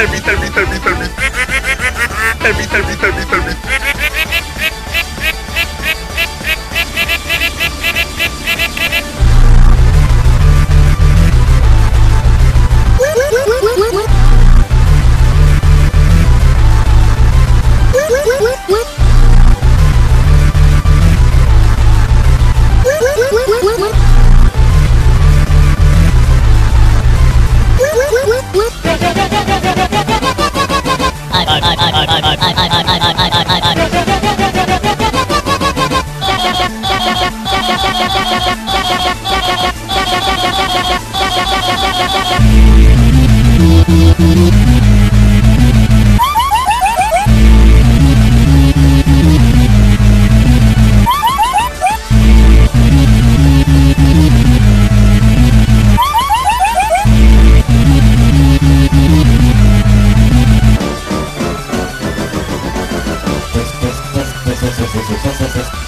El beat, el beat, el beat, el beat. El beat, el beat, el beat, el beat. Gracias.